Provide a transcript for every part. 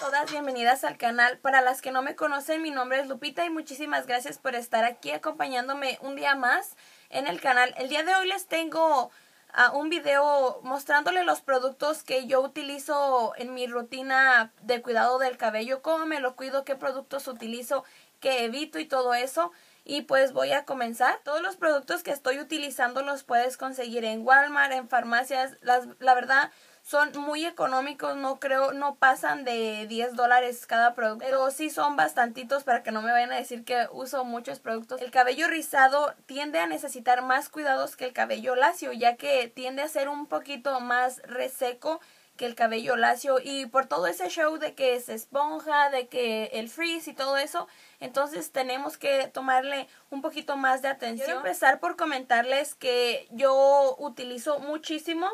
todas, bienvenidas al canal. Para las que no me conocen, mi nombre es Lupita y muchísimas gracias por estar aquí acompañándome un día más en el canal. El día de hoy les tengo uh, un video mostrándole los productos que yo utilizo en mi rutina de cuidado del cabello, cómo me lo cuido, qué productos utilizo, qué evito y todo eso. Y pues voy a comenzar. Todos los productos que estoy utilizando los puedes conseguir en Walmart, en farmacias. Las, la verdad, son muy económicos, no creo, no pasan de 10 dólares cada producto, pero sí son bastantitos para que no me vayan a decir que uso muchos productos. El cabello rizado tiende a necesitar más cuidados que el cabello lacio, ya que tiende a ser un poquito más reseco que el cabello lacio y por todo ese show de que se esponja, de que el frizz y todo eso, entonces tenemos que tomarle un poquito más de atención. Quiero empezar por comentarles que yo utilizo muchísimo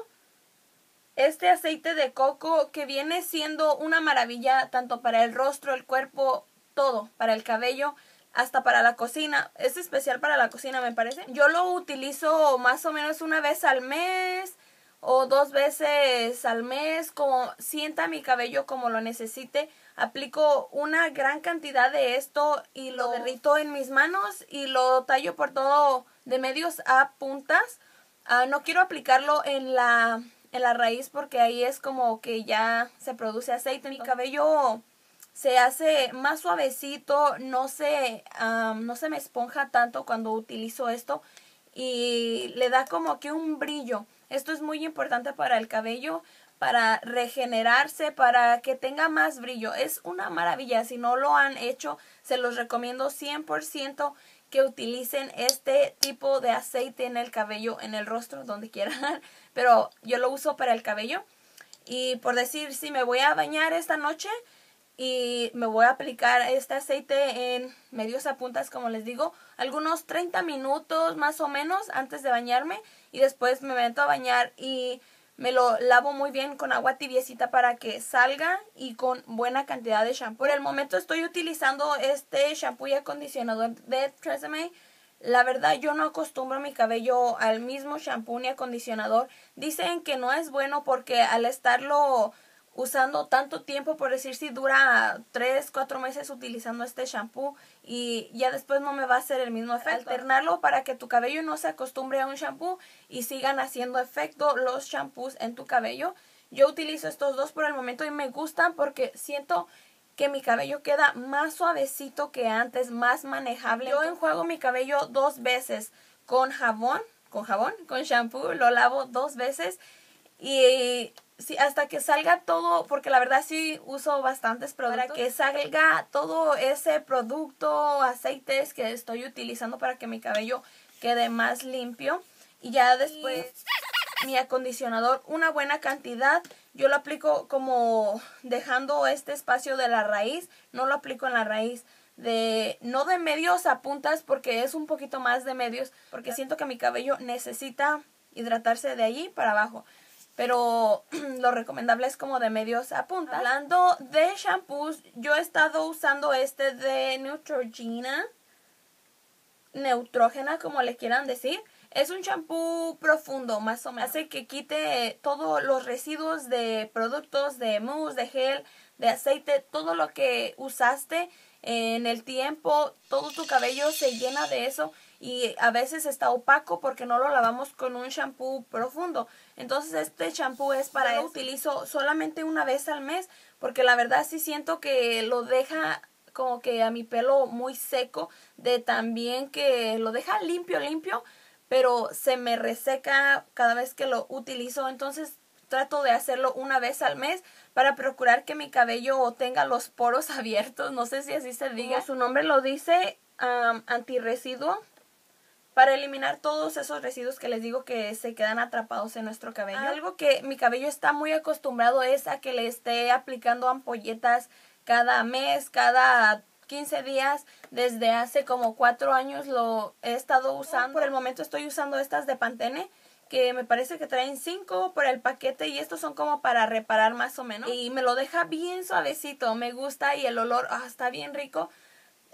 este aceite de coco que viene siendo una maravilla tanto para el rostro, el cuerpo, todo, para el cabello, hasta para la cocina. Es especial para la cocina, me parece. Yo lo utilizo más o menos una vez al mes o dos veces al mes, como sienta mi cabello como lo necesite. Aplico una gran cantidad de esto y lo derrito en mis manos y lo tallo por todo de medios a puntas. Ah, no quiero aplicarlo en la en la raíz porque ahí es como que ya se produce aceite. Mi cabello se hace más suavecito, no se, no se me esponja tanto cuando utilizo esto y le da como que un brillo. Esto es muy importante para el cabello, para regenerarse, para que tenga más brillo. Es una maravilla. Si no lo han hecho, se los recomiendo 100% que utilicen este tipo de aceite en el cabello, en el rostro, donde quieran. Pero yo lo uso para el cabello. Y por decir, si me voy a bañar esta noche y me voy a aplicar este aceite en medios a puntas, como les digo, algunos 30 minutos más o menos antes de bañarme y después me meto a bañar y me lo lavo muy bien con agua tibiecita para que salga y con buena cantidad de shampoo. Por el momento estoy utilizando este shampoo y acondicionador de Tresemme. La verdad yo no acostumbro mi cabello al mismo shampoo ni acondicionador. Dicen que no es bueno porque al estarlo usando tanto tiempo, por decir si dura 3, 4 meses utilizando este shampoo y ya después no me va a hacer el mismo efecto. Alternarlo para que tu cabello no se acostumbre a un shampoo y sigan haciendo efecto los shampoos en tu cabello. Yo utilizo estos dos por el momento y me gustan porque siento que mi cabello queda más suavecito que antes, más manejable. Yo enjuago mi cabello dos veces con jabón, con jabón, con shampoo, lo lavo dos veces y sí, hasta que salga todo, porque la verdad sí uso bastantes productos, para que salga todo ese producto, aceites que estoy utilizando para que mi cabello quede más limpio. Y ya después mi acondicionador, una buena cantidad. Yo lo aplico como dejando este espacio de la raíz, no lo aplico en la raíz de no de medios a puntas porque es un poquito más de medios porque siento que mi cabello necesita hidratarse de allí para abajo pero lo recomendable es como de medios a punta. Hablando de shampoos, yo he estado usando este de Neutrogena, Neutrógena, como le quieran decir. Es un shampoo profundo, más o menos. Hace que quite todos los residuos de productos, de mousse, de gel, de aceite, todo lo que usaste en el tiempo, todo tu cabello se llena de eso y a veces está opaco porque no lo lavamos con un shampoo profundo. Entonces este shampoo es para Lo utilizo solamente una vez al mes porque la verdad sí siento que lo deja como que a mi pelo muy seco, de también que lo deja limpio, limpio, pero se me reseca cada vez que lo utilizo. Entonces trato de hacerlo una vez al mes para procurar que mi cabello tenga los poros abiertos. No sé si así se diga. su nombre lo dice, um, antirresiduo para eliminar todos esos residuos que les digo que se quedan atrapados en nuestro cabello. Algo que mi cabello está muy acostumbrado es a que le esté aplicando ampolletas cada mes, cada 15 días. Desde hace como 4 años lo he estado usando. Por el momento estoy usando estas de Pantene que me parece que traen 5 por el paquete y estos son como para reparar más o menos. Y me lo deja bien suavecito, me gusta y el olor ah, está bien rico.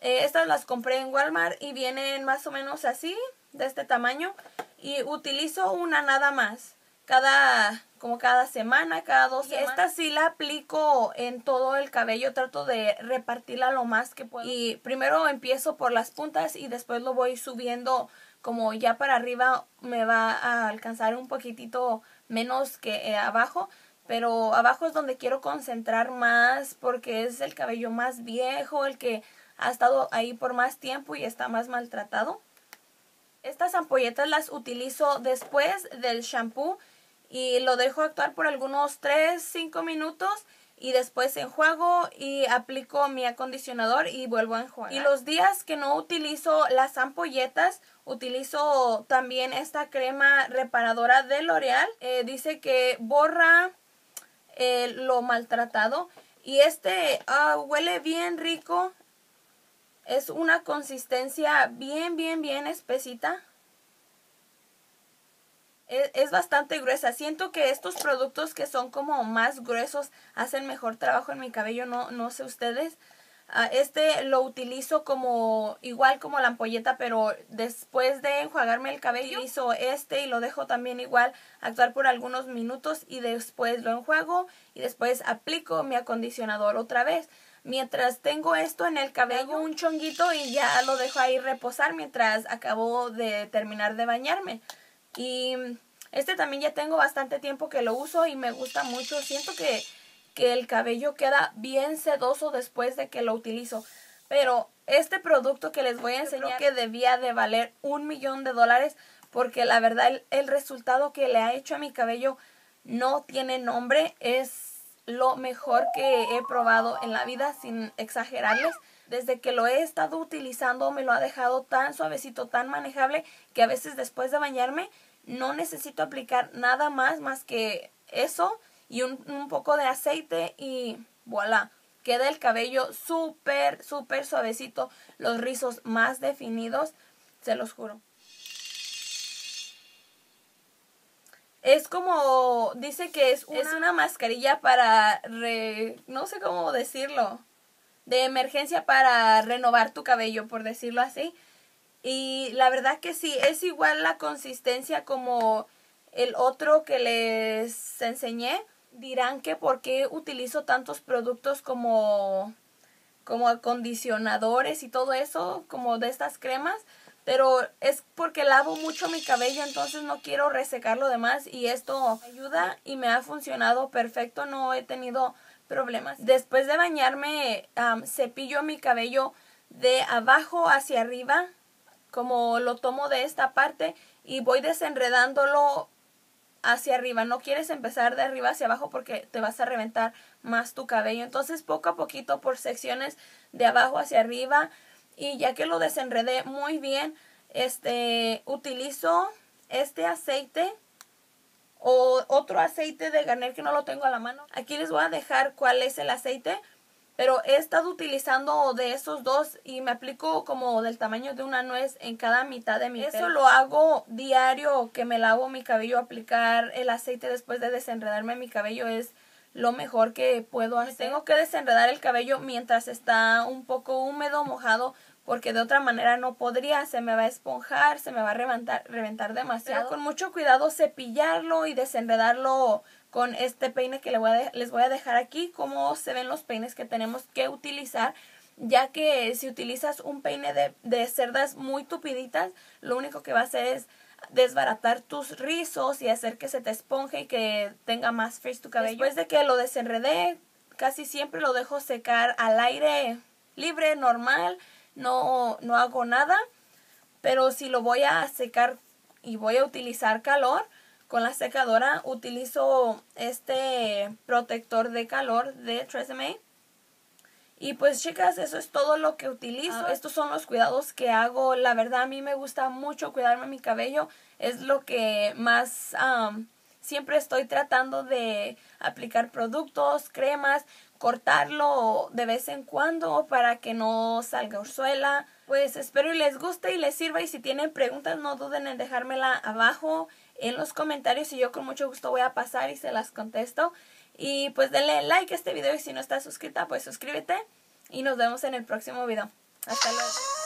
Eh, estas las compré en Walmart y vienen más o menos así, de este tamaño. Y utilizo una nada más. cada como cada semana, cada dos semanas. Esta sí la aplico en todo el cabello, trato de repartirla lo más que puedo. Y primero empiezo por las puntas y después lo voy subiendo como ya para arriba me va a alcanzar un poquitito menos que eh, abajo, pero abajo es donde quiero concentrar más porque es el cabello más viejo, el que ha estado ahí por más tiempo y está más maltratado. Estas ampolletas las utilizo después del shampoo y lo dejo actuar por algunos 3-5 minutos y después enjuago y aplico mi acondicionador y vuelvo a enjuagar. Y los días que no utilizo las ampolletas, utilizo también esta crema reparadora de L'Oreal. Eh, dice que borra eh, lo maltratado y este ah, huele bien rico. Es una consistencia bien, bien, bien espesita es, bastante gruesa. Siento que estos productos que son como más gruesos hacen mejor trabajo en mi cabello, no, no sé ustedes. Ah, este lo utilizo como igual como la ampolleta, pero después de enjuagarme el cabello utilizo este y lo dejo también igual actuar por algunos minutos y después lo enjuago y después aplico mi acondicionador otra vez. Mientras tengo esto en el cabello, un chonguito y ya lo dejo ahí reposar mientras acabo de terminar de bañarme. Y este también ya tengo bastante tiempo que lo uso y me gusta mucho. Siento que, que el cabello queda bien sedoso después de que lo utilizo. Pero este producto que les voy a enseñar que debía de valer un millón de dólares porque la verdad el, el, resultado que le ha hecho a mi cabello no tiene nombre. Es lo mejor que he probado en la vida sin exagerarles. Desde que lo he estado utilizando me lo ha dejado tan suavecito, tan manejable, que a veces después de bañarme no necesito aplicar nada más más que eso y un, poco de aceite y voilà. Queda el cabello súper, súper suavecito, los rizos más definidos, se los juro. Es como, dice que es una, es una mascarilla para, re, no sé cómo decirlo, de emergencia para renovar tu cabello, por decirlo así. Y la verdad que sí, es igual la consistencia como el otro que les enseñé. Dirán que por qué utilizo tantos productos como, como acondicionadores y todo eso, como de estas cremas. Pero es porque lavo mucho mi cabello, entonces no quiero resecarlo de más y esto ayuda y me ha funcionado perfecto, no he tenido problemas. Después de bañarme, cepillo mi cabello de abajo hacia arriba, como lo tomo de esta parte y voy desenredándolo hacia arriba. No quieres empezar de arriba hacia abajo porque te vas a reventar más tu cabello. Entonces poco a poquito por secciones de abajo hacia arriba y ya que lo desenredé muy bien, este utilizo este aceite o otro aceite de Garnier que no lo tengo a la mano. Aquí les voy a dejar cuál es el aceite, pero he estado utilizando de esos dos y me aplico como del tamaño de una nuez en cada mitad de mi Eso lo hago diario que me lavo mi cabello, aplicar el aceite después de desenredarme mi cabello es lo mejor que puedo hacer. Tengo que desenredar el cabello mientras está un poco húmedo, mojado, porque de otra manera no podría, se me va a esponjar, se me va a reventar, reventar demasiado. con mucho cuidado cepillarlo y desenredarlo con este peine que les voy, a les voy a dejar aquí, cómo se ven los peines que tenemos que utilizar, ya que si utilizas un peine de, de cerdas muy tupiditas, lo único que va a hacer es desbaratar tus rizos y hacer que se te esponje y que tenga más frizz tu cabello. Después de que lo desenredé, casi siempre lo dejo secar al aire libre, normal, no, no hago nada, pero si lo voy a secar y voy a utilizar calor, con la secadora utilizo este protector de calor de Tresemme. Y pues chicas, eso es todo lo que utilizo. Ah. Estos son los cuidados que hago. La verdad a mí me gusta mucho cuidarme mi cabello. Es lo que más siempre estoy tratando de aplicar productos, cremas cortarlo de vez en cuando para que no salga ursuela. Pues espero y les guste y les sirva y si tienen preguntas no duden en dejármela abajo en los comentarios y yo con mucho gusto voy a pasar y se las contesto. Y pues denle like a este video y si no estás suscrita pues suscríbete y nos vemos en el próximo video. Hasta luego.